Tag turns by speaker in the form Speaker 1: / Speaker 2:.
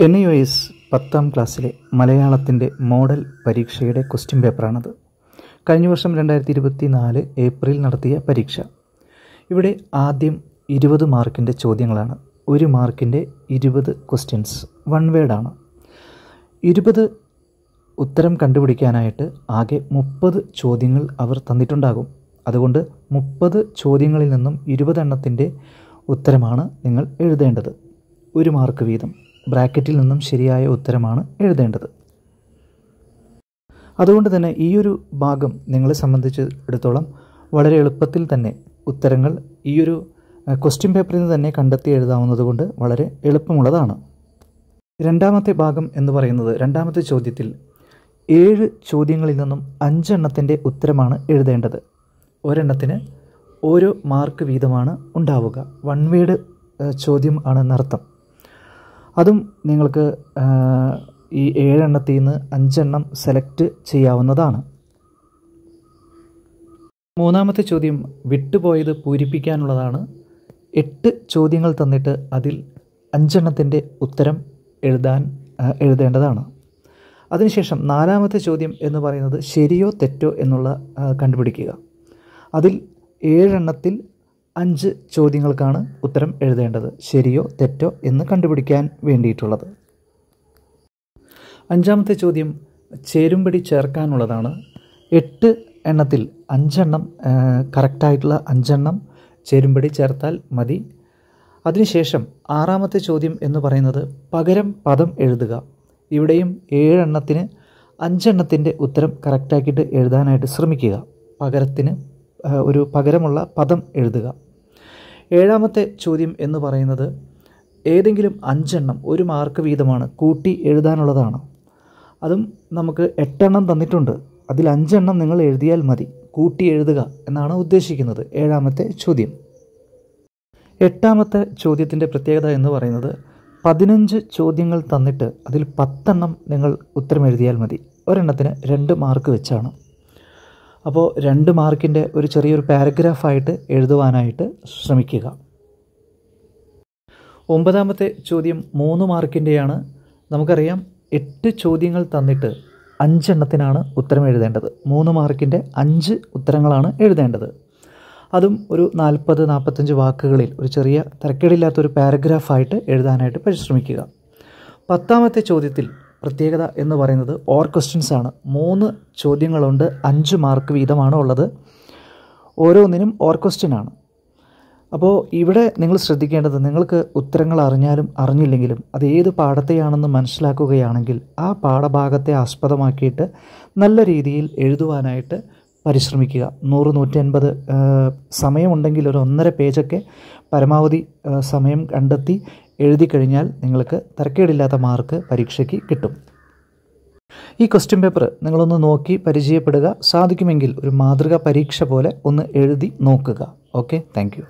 Speaker 1: N U S പത്താം ക്ലാസ്സിലെ മലയാളത്തിന്റെ മോഡൽ പരീക്ഷയുടെ ക്വസ്റ്റ്യൻ പേപ്പറാണത്. കഴിഞ്ഞ വർഷം രണ്ടായിരത്തി ഇരുപത്തി നാല് ഏപ്രിൽ നടത്തിയ പരീക്ഷ. ഇവിടെ ആദ്യം ഇരുപത് മാർക്കിന്റെ ചോദ്യങ്ങളാണ്. ഒരു മാർക്കിന്റെ ഇരുപത് ക്വസ്റ്റ്യൻസ് വൺ വേർഡാണ്. ഇരുപത് ഉത്തരം കണ്ടുപിടിക്കാനായിട്ട് ആകെ മുപ്പത് ചോദ്യങ്ങൾ അവർ തന്നിട്ടുണ്ടാകും. അതുകൊണ്ട് മുപ്പത് ചോദ്യങ്ങളിൽ നിന്നും ഇരുപതെണ്ണത്തിന്റെ ഉത്തരമാണ് നിങ്ങൾ എഴുതേണ്ടത്. ഒരു മാർക്ക് വീതം. ബ്രാക്കറ്റിൽ നിന്നും ശരിയായ ഉത്തരമാണ് എഴുതേണ്ടത്. അതുകൊണ്ട് തന്നെ ഈ ഒരു ഭാഗം നിങ്ങളെ സംബന്ധിച്ചിടത്തോളം വളരെ എളുപ്പത്തിൽ തന്നെ ഉത്തരങ്ങൾ ഈ ഒരു ക്വസ്റ്റ്യൻ പേപ്പറിൽ നിന്ന് തന്നെ കണ്ടെത്തി എഴുതാവുന്നതുകൊണ്ട് വളരെ എളുപ്പമുള്ളതാണ്. രണ്ടാമത്തെ ഭാഗം എന്ന് പറയുന്നത് രണ്ടാമത്തെ ചോദ്യത്തിൽ ഏഴ് ചോദ്യങ്ങളിൽ നിന്നും അഞ്ചെണ്ണത്തിന്റെ ഉത്തരമാണ് എഴുതേണ്ടത്. ഒരെണ്ണത്തിന് ഓരോ മാർക്ക് വീതമാണ് ഉണ്ടാവുക. വൺ വേഡ് ചോദ്യം ആണെന്നർത്ഥം അതും നിങ്ങൾക്ക് ഈ ഏഴെണ്ണത്തിൽ നിന്ന് അഞ്ചെണ്ണം സെലക്ട് ചെയ്യാവുന്നതാണ്. മൂന്നാമത്തെ ചോദ്യം വിട്ടുപോയത് പൂരിപ്പിക്കാനുള്ളതാണ്. എട്ട് ചോദ്യങ്ങൾ തന്നിട്ട് അതിൽ അഞ്ചെണ്ണത്തിന്റെ ഉത്തരം എഴുതാൻ എഴുതേണ്ടതാണ്. അതിനുശേഷം നാലാമത്തെ ചോദ്യം എന്ന് പറയുന്നത് ശരിയോ തെറ്റോ എന്നുള്ള കണ്ടുപിടിക്കുക. അതിൽ ഏഴെണ്ണത്തിൽ അഞ്ച് ചോദ്യങ്ങൾക്കാണ് ഉത്തരം എഴുതേണ്ടത്. ശരിയോ തെറ്റോ എന്ന് കണ്ടുപിടിക്കാൻ വേണ്ടിയിട്ടുള്ളത്. അഞ്ചാമത്തെ ചോദ്യം ചേരുംപടി ചേർക്കാനുള്ളതാണ്. എട്ട് എണ്ണത്തിൽ അഞ്ചെണ്ണം കറക്റ്റായിട്ടുള്ള അഞ്ചെണ്ണം ചേരുംപടി ചേർത്താൽ മതി. അതിനുശേഷം ആറാമത്തെ ചോദ്യം എന്ന് പറയുന്നത് പകരം പദം എഴുതുക. ഇവിടെയും ഏഴെണ്ണത്തിന് അഞ്ചെണ്ണത്തിന്റെ ഉത്തരം കറക്റ്റാക്കിയിട്ട് എഴുതാനായിട്ട് ശ്രമിക്കുക. പകരത്തിന് ഒരു പകരമുള്ള പദം എഴുതുക. ഏഴാമത്തെ ചോദ്യം എന്ന് പറയുന്നത് ഏതെങ്കിലും അഞ്ചെണ്ണം ഒരു മാർക്ക് വീതമാണ് കൂട്ടി എഴുതാനുള്ളതാണ്. അതും നമുക്ക് എട്ടെണ്ണം തന്നിട്ടുണ്ട്. അതിൽ അഞ്ചെണ്ണം നിങ്ങൾ എഴുതിയാൽ മതി. കൂട്ടി എഴുതുക എന്നാണ് ഉദ്ദേശിക്കുന്നത്. ഏഴാമത്തെ ചോദ്യം. എട്ടാമത്തെ ചോദ്യത്തിന്റെ പ്രത്യേകത എന്ന് പറയുന്നത് പതിനഞ്ച് ചോദ്യങ്ങൾ തന്നിട്ട് അതിൽ പത്തെണ്ണം നിങ്ങൾ ഉത്തരം എഴുതിയാൽ മതി. ഒരെണ്ണത്തിന് രണ്ട് മാർക്ക് വെച്ചാണ്. അപ്പോൾ രണ്ട് മാർക്കിന്റെ ഒരു ചെറിയൊരു പാരഗ്രാഫായിട്ട് എഴുതുവാനായിട്ട് ശ്രമിക്കുക. ഒമ്പതാമത്തെ ചോദ്യം മൂന്ന് മാർക്കിന്റെയാണ് നമുക്കറിയാം എട്ട് ചോദ്യങ്ങൾ തന്നിട്ട് അഞ്ചെണ്ണത്തിനാണ് ഉത്തരം എഴുതേണ്ടത്. മൂന്ന് മാർക്കിന്റെ അഞ്ച് ഉത്തരങ്ങളാണ് എഴുതേണ്ടത്. അതും ഒരു നാൽപ്പത് നാൽപ്പത്തഞ്ച് വാക്കുകളിൽ ഒരു ചെറിയ തിരക്കേടില്ലാത്തൊരു പാരഗ്രാഫായിട്ട് എഴുതാനായിട്ട് പരിശ്രമിക്കുക. പത്താമത്തെ ചോദ്യത്തിൽ പ്രത്യേകത എന്ന് പറയുന്നത് ഓർ ക്വസ്റ്റ്യൻസ് ആണ്. മൂന്ന് ചോദ്യങ്ങളുണ്ട് അഞ്ച് മാർക്ക് വീതമാണ് ഉള്ളത്. ഓരോന്നിനും ഓർ ക്വസ്റ്റ്യൻ ആണ്. അപ്പോൾ ഇവിടെ നിങ്ങൾ ശ്രദ്ധിക്കേണ്ടത് നിങ്ങൾക്ക് ഉത്തരങ്ങൾ അറിഞ്ഞാലും അറിഞ്ഞില്ലെങ്കിലും അത് ഏത് പാഠത്തെയാണെന്ന് മനസ്സിലാക്കുകയാണെങ്കിൽ ആ പാഠഭാഗത്തെ ആസ്പദമാക്കിയിട്ട് നല്ല രീതിയിൽ എഴുതുവാനായിട്ട് പരിശ്രമിക്കുക. നൂറ് നൂറ്റി അൻപത് സമയമുണ്ടെങ്കിൽ ഒരു ഒന്നര പേജൊക്കെ പരമാവധി സമയം കണ്ടെത്തി എഴുതി കഴിഞ്ഞാൽ നിങ്ങൾക്ക് തരക്കേടില്ലാത്ത മാർക്ക് പരീക്ഷയ്ക്ക് കിട്ടും. ഈ ക്വസ്റ്റ്യൻ പേപ്പർ നിങ്ങളൊന്ന് നോക്കി പരിചയപ്പെടുക. സാധിക്കുമെങ്കിൽ ഒരു മാതൃകാ പരീക്ഷ പോലെ ഒന്ന് എഴുതി നോക്കുക. Okay thank